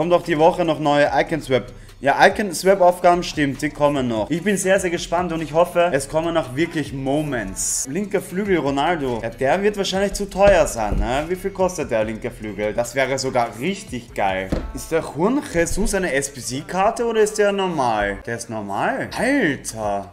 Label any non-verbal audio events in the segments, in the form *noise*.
Kommt auch die Woche noch neue Icon-Swap. Ja, Icon-Swap-Aufgaben stimmt, die kommen noch. Ich bin sehr, sehr gespannt und ich hoffe, es kommen noch wirklich Moments. Linker Flügel Ronaldo. Ja, der wird wahrscheinlich zu teuer sein, ne? Wie viel kostet der linke Flügel? Das wäre sogar richtig geil. Ist der Juan Jesus eine SPC-Karte oder ist der normal? Der ist normal? Alter.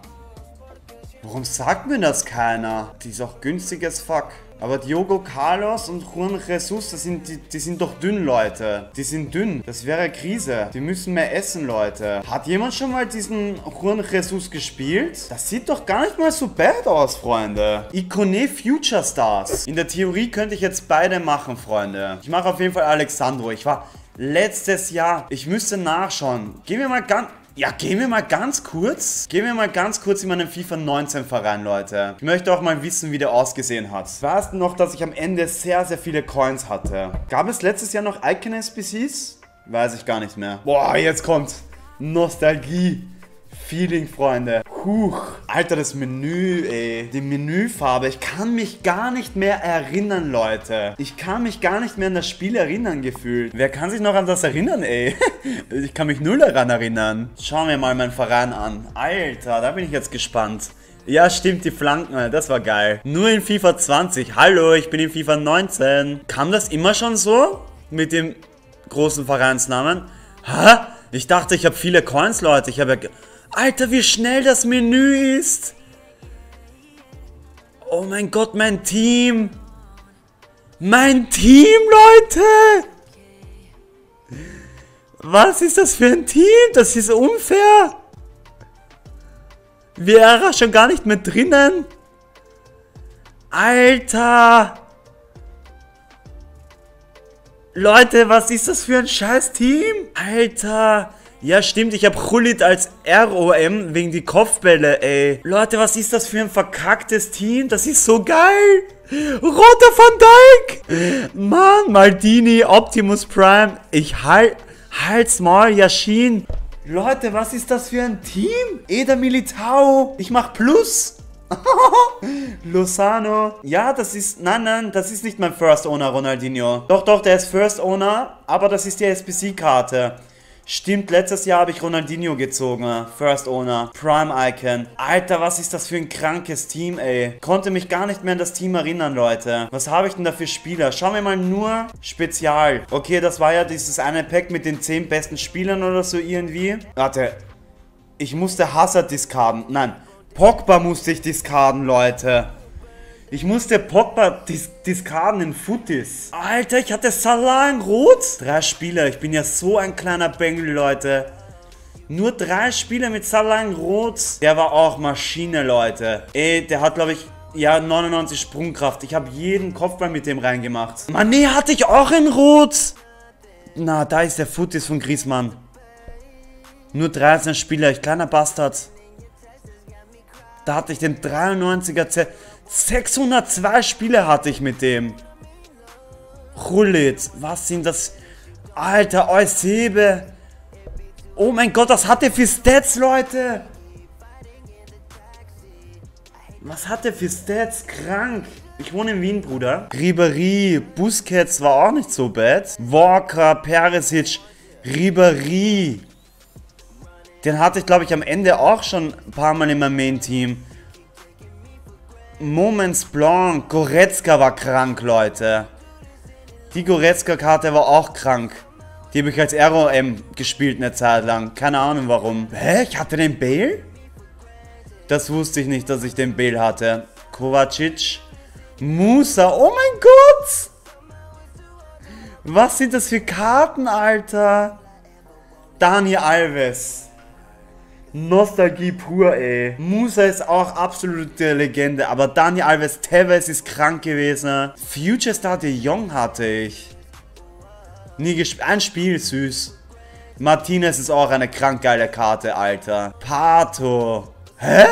Warum sagt mir das keiner? Die ist auch günstig as fuck. Aber Diogo Carlos und Juan Jesus, das sind, die, die sind doch dünn, Leute. Die sind dünn. Das wäre Krise. Die müssen mehr essen, Leute. Hat jemand schon mal diesen Juan Jesus gespielt? Das sieht doch gar nicht mal so bad aus, Freunde. Icone Future Stars. In der Theorie könnte ich jetzt beide machen, Freunde. Ich mache auf jeden Fall Alexandro. Ich war letztes Jahr. Ich müsste nachschauen. Gehen wir mal ganz... Ja, gehen wir mal ganz kurz. Gehen wir mal ganz kurz in meinen FIFA 19 Verein, Leute. Ich möchte auch mal wissen, wie der ausgesehen hat. Weißt du noch, dass ich am Ende sehr, sehr viele Coins hatte? Gab es letztes Jahr noch Icon SBCs? Weiß ich gar nicht mehr. Boah, jetzt kommt Nostalgie. Feeling, Freunde. Huch. Alter, das Menü, ey. Die Menüfarbe. Ich kann mich gar nicht mehr erinnern, Leute. Ich kann mich gar nicht mehr an das Spiel erinnern, gefühlt. Wer kann sich noch an das erinnern, ey? *laughs* Ich kann mich null daran erinnern. Schauen wir mal meinen Verein an. Alter, da bin ich jetzt gespannt. Ja, stimmt, die Flanken, das war geil. Nur in FIFA 20. Hallo, ich bin in FIFA 19. Kam das immer schon so? Mit dem großen Vereinsnamen? Hä? Ich dachte, ich habe viele Coins, Leute. Ich habe ja... Alter, wie schnell das Menü ist. Oh mein Gott, mein Team. Mein Team, Leute. Was ist das für ein Team? Das ist unfair. Wäre schon gar nicht mehr drinnen. Alter. Leute, was ist das für ein scheiß Team? Alter. Ja, stimmt, ich habe Chulit als ROM wegen die Kopfbälle, ey. Leute, was ist das für ein verkacktes Team? Das ist so geil. Roter van Dijk. Mann, Maldini, Optimus Prime. Ich halt, halt's mal, Yashin. Leute, was ist das für ein Team? Eder Militao. Ich mach Plus. *laughs* Lozano. Ja, das ist. Nein, nein, das ist nicht mein First Owner, Ronaldinho. Doch, doch, der ist First Owner, aber das ist die SBC-Karte. Stimmt, letztes Jahr habe ich Ronaldinho gezogen. First Owner, Prime Icon. Alter, was ist das für ein krankes Team, ey. Konnte mich gar nicht mehr an das Team erinnern, Leute. Was habe ich denn da für Spieler? Schauen wir mal nur Spezial. Okay, das war ja dieses eine Pack mit den 10 besten Spielern oder so irgendwie. Warte. Ich musste Hazard diskarden. Nein, Pogba musste ich diskarden, Leute. Ich musste Pogba dis diskarden in Footies. Alter, ich hatte Salah in Rot. Drei Spieler. Ich bin ja so ein kleiner Bengel, Leute. Nur drei Spieler mit Salah in Rot. Der war auch Maschine, Leute. Ey, der hat, glaube ich, ja, 99 Sprungkraft. Ich habe jeden Kopfball mit dem reingemacht. Nee, hatte ich auch in Rot. Na, da ist der Footies von Griezmann. Nur 13 Spieler, ich kleiner Bastard. Da hatte ich den 93er Z. 602 Spiele hatte ich mit dem. Rullit, was sind das? Alter, Eusebe. Oh mein Gott, was hat der für Stats, Leute? Was hat der für Stats? Krank. Ich wohne in Wien, Bruder. Ribery, Busquets war auch nicht so bad. Walker, Perisic, Ribery. Den hatte ich, glaube ich, am Ende auch schon ein paar Mal in meinem Main-Team. Moments Blanc. Goretzka war krank, Leute. Die Goretzka-Karte war auch krank. Die habe ich als ROM gespielt eine Zeit lang. Keine Ahnung warum. Hä? Ich hatte den Bale? Das wusste ich nicht, dass ich den Bale hatte. Kovacic. Musa. Oh mein Gott! Was sind das für Karten, Alter? Dani Alves. Nostalgie pur, ey. Musa ist auch absolute Legende, aber Dani Alves Tevez ist krank gewesen. Future Star de Jong hatte ich. Nie gespielt. Ein Spiel, süß. Martinez ist auch eine krank geile Karte, Alter. Pato. Hä?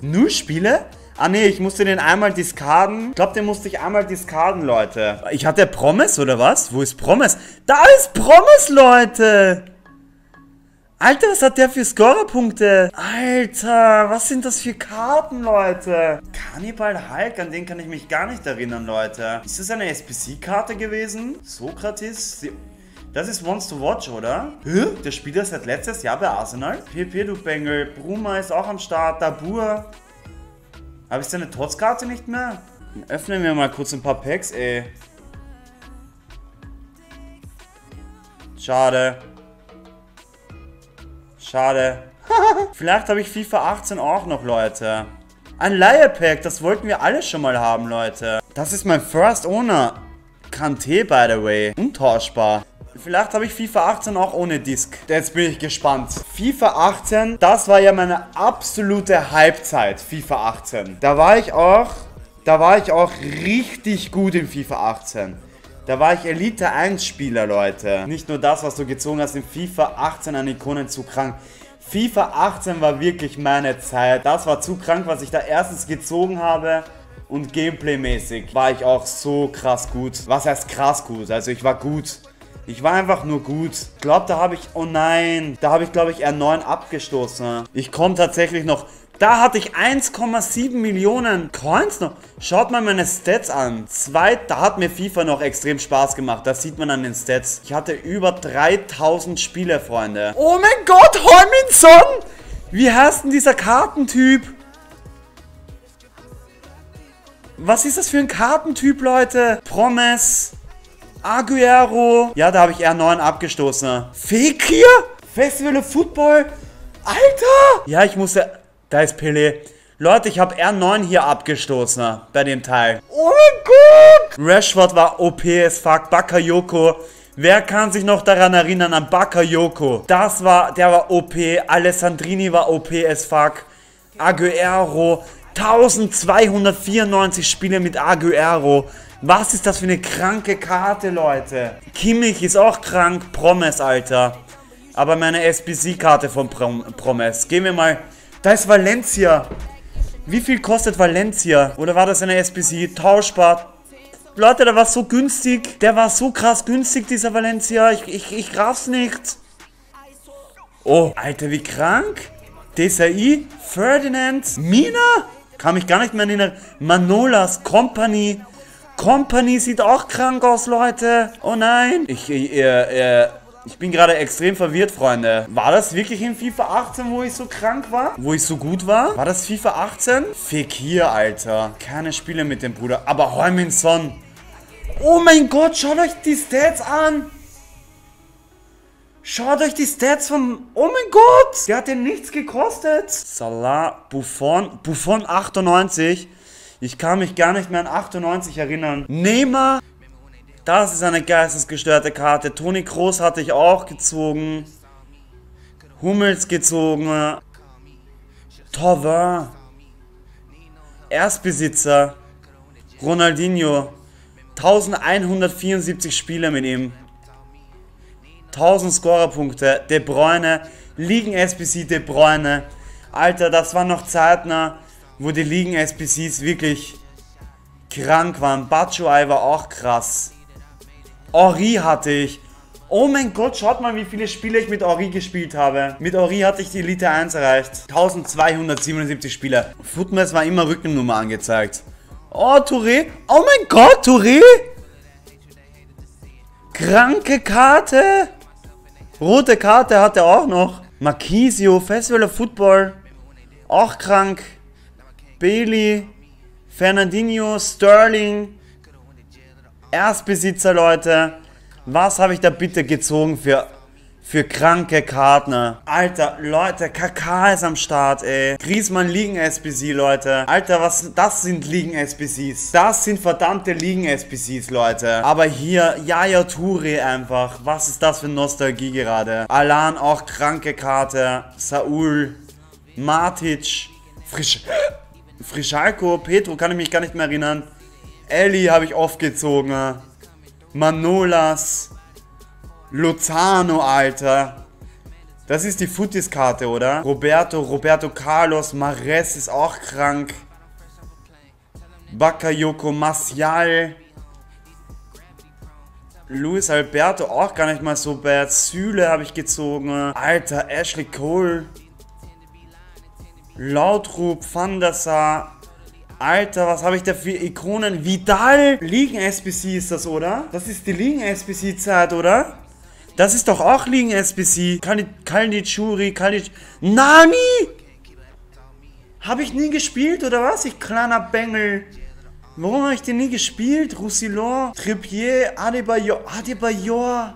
Nur Spiele? Ah ne, ich musste den einmal diskarden. Ich glaube, den musste ich einmal diskarden, Leute. Ich hatte Promise, oder was? Wo ist Promise? Da ist Promise, Leute! Alter, was hat der für Scorerpunkte? Alter, was sind das für Karten, Leute? Cannibal Hulk, an den kann ich mich gar nicht erinnern, Leute. Ist das eine SPC-Karte gewesen? Sokrates? Das ist Wants to Watch, oder? Hä? Der spielt ja seit letztes Jahr bei Arsenal. PP, du Bengel. Bruma ist auch am Start. Dabur. Habe ich seine Trotzkarte nicht mehr? Dann öffnen wir mal kurz ein paar Packs, ey. Schade. Schade. *laughs* Vielleicht habe ich FIFA 18 auch noch, Leute. Ein Leierpack, das wollten wir alle schon mal haben, Leute. Das ist mein First Owner. Kante, by the way. Untauschbar. Vielleicht habe ich FIFA 18 auch ohne Disc. Jetzt bin ich gespannt. FIFA 18, das war ja meine absolute Halbzeit. FIFA 18. Da war ich auch, da war ich auch richtig gut in FIFA 18. Da war ich Elite 1 Spieler, Leute. Nicht nur das, was du gezogen hast in FIFA 18 an Ikonen zu krank. FIFA 18 war wirklich meine Zeit. Das war zu krank, was ich da erstens gezogen habe. Und Gameplay-mäßig war ich auch so krass gut. Was heißt krass gut? Also ich war gut. Ich war einfach nur gut. Ich glaube, da habe ich... Oh nein. Da habe ich, glaube ich, R9 abgestoßen. Ich komme tatsächlich noch... Da hatte ich 1,7 Millionen Coins noch. Schaut mal meine Stats an. Zwei, da hat mir FIFA noch extrem Spaß gemacht. Das sieht man an den Stats. Ich hatte über 3000 Spiele, Freunde. Oh mein Gott, Holminson! Wie heißt denn dieser Kartentyp? Was ist das für ein Kartentyp, Leute? Promes. Aguero. Ja, da habe ich R9 abgestoßen. Fekir? Festival of Football? Alter! Ja, ich musste... Da ist Pelé. Leute, ich habe R9 hier abgestoßen bei dem Teil. Oh mein Gott! Rashford war OP as fuck. Bakayoko. Wer kann sich noch daran erinnern an Bakayoko? Das war, der war OP. Alessandrini war OP as fuck. Aguero. 1294 Spiele mit Aguero. Was ist das für eine kranke Karte, Leute? Kimmich ist auch krank. Promes, Alter. Aber meine SBC-Karte von Prom Promes. Gehen wir mal... Da ist Valencia. Wie viel kostet Valencia? Oder war das eine SBC? Tauschbar. Leute, der war so günstig. Der war so krass günstig, dieser Valencia. Ich, ich, ich raff's nicht. Oh, Alter, wie krank. Desai, Ferdinand, Mina? Kann mich gar nicht mehr erinnern. Manolas, Company. Company sieht auch krank aus, Leute. Oh nein. Ich, äh, äh, ich bin gerade extrem verwirrt, Freunde. War das wirklich in FIFA 18, wo ich so krank war? Wo ich so gut war? War das FIFA 18? Fekir, Alter. Keine Spiele mit dem Bruder. Aber Heuminson. Oh mein Gott, schaut euch die Stats an. Schaut euch die Stats von... Oh mein Gott! Der hat ja nichts gekostet. Salah, Buffon. Buffon 98. Ich kann mich gar nicht mehr an 98 erinnern. Neymar. Das ist eine geistesgestörte Karte. Toni Kroos hatte ich auch gezogen. Hummels gezogen. Torvin. Erstbesitzer. Ronaldinho. 1174 Spiele mit ihm. 1000 Scorerpunkte. De Bruyne. Ligen-SBC De Bruyne. Alter, das war noch zeitnah wo die Ligen-SPCs wirklich krank waren. Batshuayi war auch krass. Ori hatte ich. Oh mein Gott, schaut mal, wie viele Spiele ich mit Ori gespielt habe. Mit Ori hatte ich die Elite 1 erreicht. 1277 Spiele. Footmess war immer Rückennummer angezeigt. Oh, Touré. Oh mein Gott, Touré. Kranke Karte. Rote Karte hat er auch noch. Marquisio, Festival of Football. Auch krank. Bailey, Fernandinho, Sterling, Erstbesitzer, Leute. Was habe ich da bitte gezogen für, für kranke Karten? Alter, Leute, KK ist am Start, ey. Griezmann Ligen-SBC, Leute. Alter, was, das sind Ligen-SBCs. Das sind verdammte Ligen-SBCs, Leute. Aber hier, Yaya Touré einfach. Was ist das für Nostalgie gerade? Alan auch kranke Karte. Saul, Matic, frisch. Frischalko, Petro kann ich mich gar nicht mehr erinnern. Ellie habe ich oft gezogen. Manolas. Lozano, Alter. Das ist die Futis-Karte, oder? Roberto, Roberto Carlos, Mares ist auch krank. Bakayoko, Marcial. Luis Alberto auch gar nicht mal so bad. Süle habe ich gezogen. Alter, Ashley Cole. Lautrup, Van der Sar. Alter, was habe ich da für Ikonen? Vidal! Ligen-SBC ist das, oder? Das ist die Ligen-SBC-Zeit, oder? Das ist doch auch liegen SBC. Kalnichuri, Kalnich... Nani! Habe ich nie gespielt, oder was? Ich kleiner Bengel. Warum habe ich den nie gespielt? Roussillon, Trippier, Adebayor. Adebayor.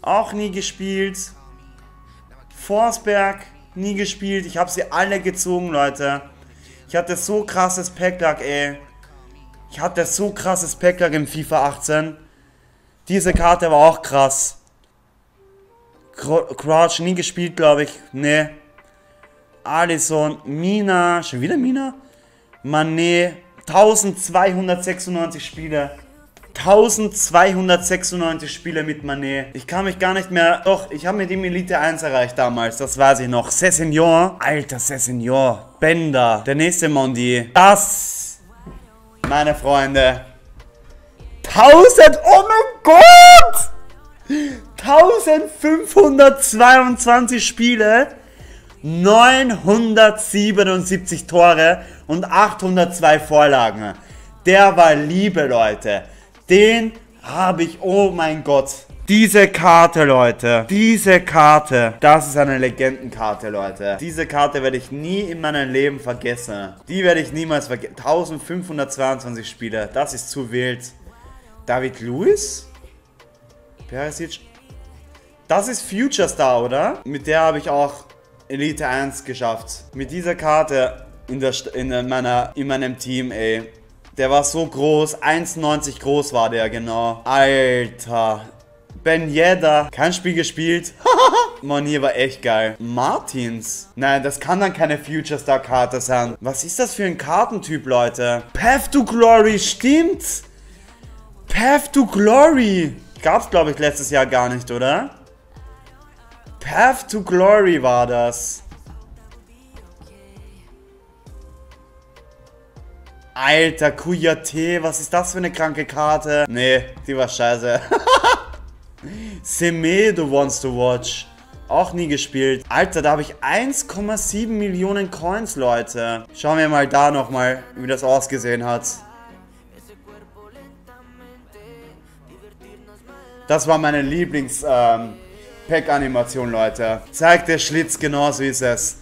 Auch nie gespielt. Forsberg, nie gespielt. Ich habe sie alle gezogen, Leute. Ich hatte so krasses Packlack, ey. Ich hatte so krasses Packlack im FIFA 18. Diese Karte war auch krass. Crouch nie gespielt, glaube ich. Nee. Alisson, Mina, schon wieder Mina? Mané, 1296 Spiele. 1296 Spiele mit Mané. Ich kann mich gar nicht mehr... Doch, ich habe mit ihm Elite 1 erreicht damals. Das weiß ich noch. Cessignon. Alter, Cessignon. Bender. Der nächste Mondi. Das, meine Freunde. 1000... Oh mein Gott! 1522 Spiele. 977 Tore und 802 Vorlagen. Der war Liebe, Leute. Den habe ich, oh mein Gott. Diese Karte, Leute. Diese Karte. Das ist eine Legendenkarte, Leute. Diese Karte werde ich nie in meinem Leben vergessen. Die werde ich niemals vergessen. 1522 Spiele. Das ist zu wild. David Lewis? Perisic? Das ist Future Star, oder? Mit der habe ich auch Elite 1 geschafft. Mit dieser Karte in, der, in, meiner, in meinem Team, ey. Der war so groß. 1,90 groß war der, genau. Alter. Ben Yedda. Kein Spiel gespielt. *laughs* Mann, hier war echt geil. Martins. Nein, das kann dann keine Future Star Karte sein. Was ist das für ein Kartentyp, Leute? Path to Glory, stimmt. Path to Glory. Gab's, glaube ich, letztes Jahr gar nicht, oder? Path to Glory war das. Alter, Kuyate, was ist das für eine kranke Karte? Nee, die war scheiße. *laughs* Semedo wants to watch. Auch nie gespielt. Alter, da habe ich 1,7 Millionen Coins, Leute. Schauen wir mal da nochmal, wie das ausgesehen hat. Das war meine Lieblings... Ähm, Leute. Zeigt der Schlitz genauso ist es.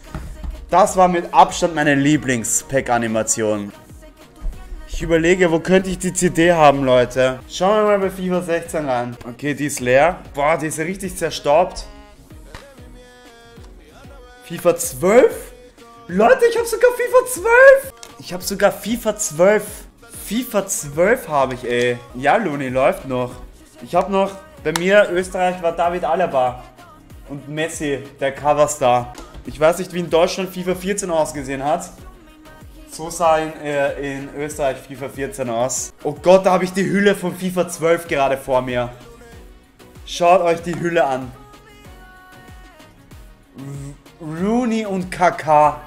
Das war mit Abstand meine Lieblings-Pack-Animation. Überlege, wo könnte ich die CD haben, Leute. Schauen wir mal bei FIFA 16 rein. Okay, die ist leer. Boah, die ist richtig zerstaubt. FIFA 12? Leute, ich habe sogar FIFA 12. Ich habe sogar FIFA 12. FIFA 12 habe ich, ey. Ja, Luni, läuft noch. Ich habe noch bei mir, Österreich, war David Alaba und Messi, der Coverstar. Ich weiß nicht, wie in Deutschland FIFA 14 ausgesehen hat. So sah in, äh, in Österreich FIFA 14 aus. Oh Gott, da habe ich die Hülle von FIFA 12 gerade vor mir. Schaut euch die Hülle an. Rooney und KK.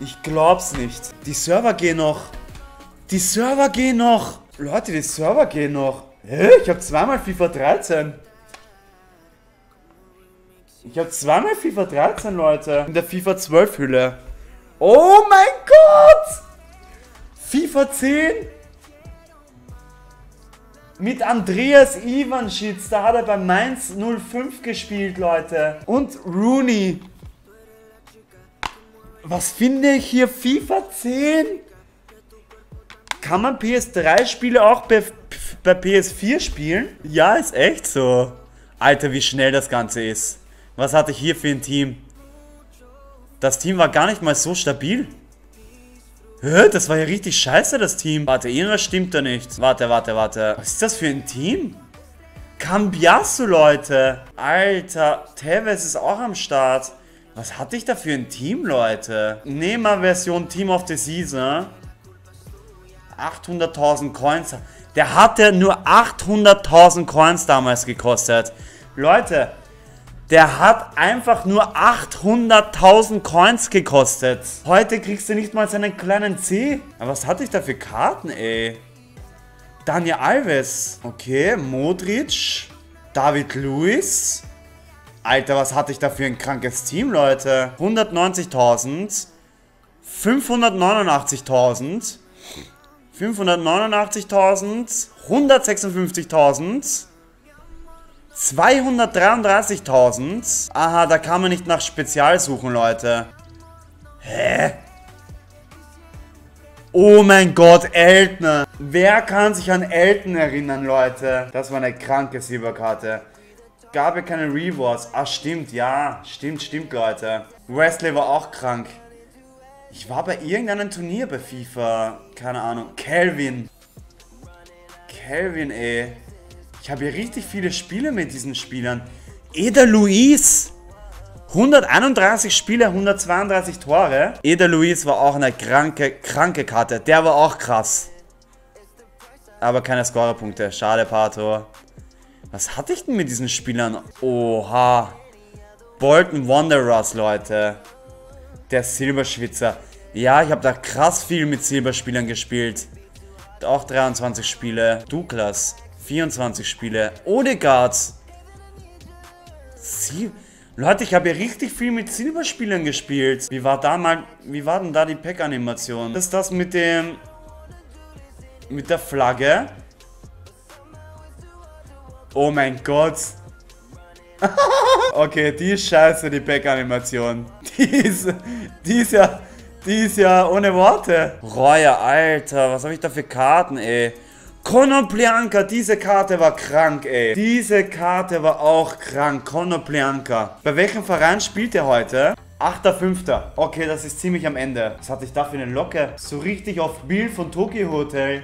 Ich glaub's nicht. Die Server gehen noch. Die Server gehen noch. Leute, die Server gehen noch. Hä? Ich habe zweimal FIFA 13. Ich habe zweimal FIFA 13, Leute. In der FIFA 12 Hülle. Oh mein Gott! FIFA 10? Mit Andreas Ivanschitz. Da hat er bei Mainz 05 gespielt, Leute. Und Rooney. Was finde ich hier? FIFA 10? Kann man PS3-Spiele auch bei, bei PS4 spielen? Ja, ist echt so. Alter, wie schnell das Ganze ist. Was hatte ich hier für ein Team? Das Team war gar nicht mal so stabil. Hä? Das war ja richtig scheiße, das Team. Warte, irgendwas stimmt da nicht. Warte, warte, warte. Was ist das für ein Team? Cambiasso, Leute. Alter, Tevez ist auch am Start. Was hatte ich da für ein Team, Leute? Nehmer-Version Team of the Season. 800.000 Coins. Der hatte nur 800.000 Coins damals gekostet. Leute, der hat einfach nur 800.000 Coins gekostet. Heute kriegst du nicht mal seinen kleinen C. Aber was hatte ich da für Karten, ey? Daniel Alves. Okay, Modric. David Luiz. Alter, was hatte ich da für ein krankes Team, Leute? 190.000. 589.000. 589.000, 156.000, 233.000? Aha, da kann man nicht nach Spezial suchen, Leute. Hä? Oh mein Gott, Elton. Wer kann sich an Elton erinnern, Leute? Das war eine kranke Silberkarte. Gab ja keine Rewards. Ah, stimmt, ja. Stimmt, stimmt, Leute. Wesley war auch krank. Ich war bei irgendeinem Turnier bei FIFA. Keine Ahnung. Calvin. Calvin, ey. Ich habe hier richtig viele Spiele mit diesen Spielern. Eda Luis. 131 Spiele, 132 Tore. Eder Luis war auch eine kranke, kranke Karte. Der war auch krass. Aber keine Scorerpunkte. Schade, Pato. Was hatte ich denn mit diesen Spielern? Oha. Bolton Wanderers, Leute. Der Silberschwitzer. Ja, ich habe da krass viel mit Silberspielern gespielt. Auch 23 Spiele. Douglas. 24 Spiele. Odegaard. Sil Leute, ich habe ja richtig viel mit Silberspielern gespielt. Wie war da mal, wie war denn da die Pack-Animation? Ist das mit dem, mit der Flagge. Oh mein Gott. *laughs* okay, die ist scheiße, die Pack-Animation. *laughs* Die ist, die ist ja, die ist ja ohne Worte. Reue, Alter, was habe ich da für Karten, ey? Konoplianka, diese Karte war krank, ey. Diese Karte war auch krank. Konoplianka. Bei welchem Verein spielt er heute? 8.5. Okay, das ist ziemlich am Ende. Was hatte ich da für eine Locke? So richtig auf Bild von Tokyo Hotel.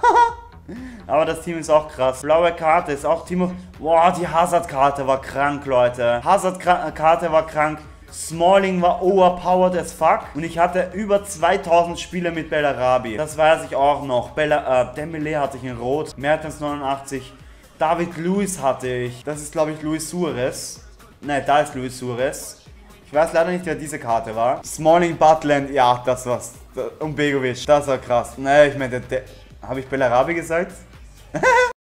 *laughs* Aber das Team ist auch krass. Blaue Karte ist auch Timo. Boah, die Hazard-Karte war krank, Leute. Hazard-Karte war krank. Smalling war overpowered as fuck und ich hatte über 2000 Spiele mit Bellarabi. Das weiß ich auch noch. Bella, äh, Dembele hatte ich in Rot, Mertens 89. David Luiz hatte ich. Das ist glaube ich Luis Suarez. Ne, da ist Luis Suarez. Ich weiß leider nicht, wer diese Karte war. Smalling, Butland, ja, das war's. Und Begovic, das war krass. Ne, ich meine, habe ich Bellarabi gesagt? *laughs*